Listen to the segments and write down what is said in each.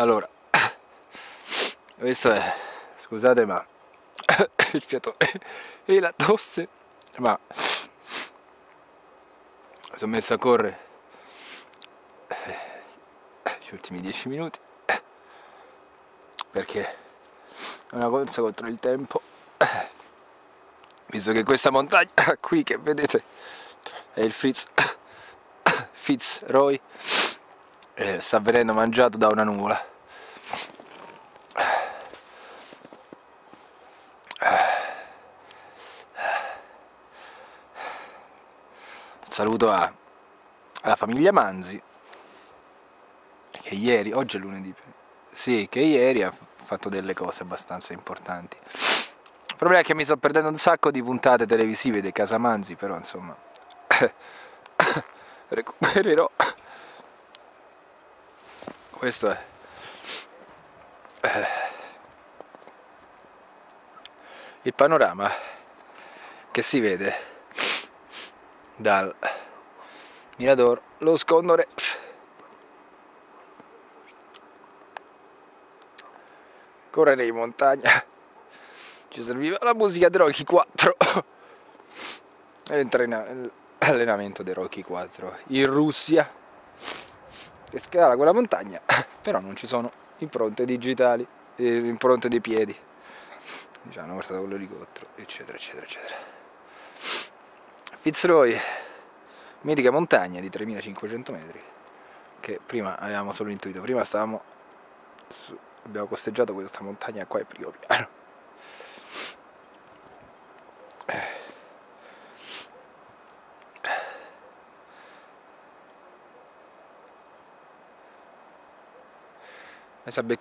allora questo è scusate ma il fiatore e la tosse ma sono messo a correre gli ultimi 10 minuti perché è una corsa contro il tempo. Visto che questa montagna qui che vedete è il Fritz Fitzroy eh, sta venendo mangiato da una nuvola saluto a, alla famiglia Manzi che ieri, oggi è lunedì sì, che ieri ha fatto delle cose abbastanza importanti. Il problema è che mi sto perdendo un sacco di puntate televisive dei Casamanzi però insomma recupererò. Questo è. Il panorama che si vede dal Mirador Lo Rex correre in montagna. Ci serviva la musica dei Rocky 4 l'allenamento dei Rocky 4 in Russia. Che scala quella montagna però non ci sono impronte digitali eh, impronte dei piedi. Diciamo questa con l'elicottero eccetera eccetera eccetera Fitzroy mitica montagna di 3500 metri che prima avevamo solo intuito prima stavamo su, abbiamo costeggiato questa montagna qua è primo piano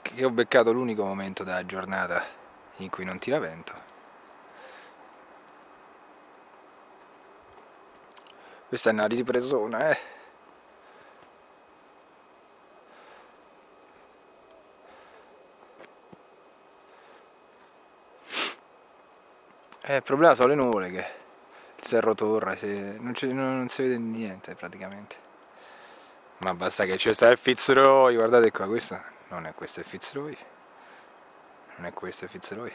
che ho beccato l'unico momento della giornata in cui non tira vento questa è una ripresona eh Eh, il problema sono le nuvole che il Cerro Torre non, non, si vede niente praticamente. Ma basta che ci sta il Fitzroy, guardate qua, questa non è questo il Fitzroy. Non è questo il Fitzroy.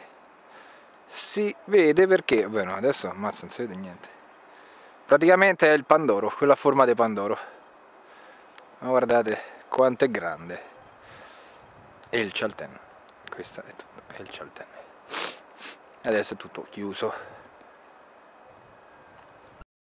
Si vede perché, bueno adesso ammazza non si vede niente. Praticamente è il Pandoro, quella forma di Pandoro. Ma guardate quanto è grande. E il Chalten. Questo è tutto, è il Chalten adesso è tutto chiuso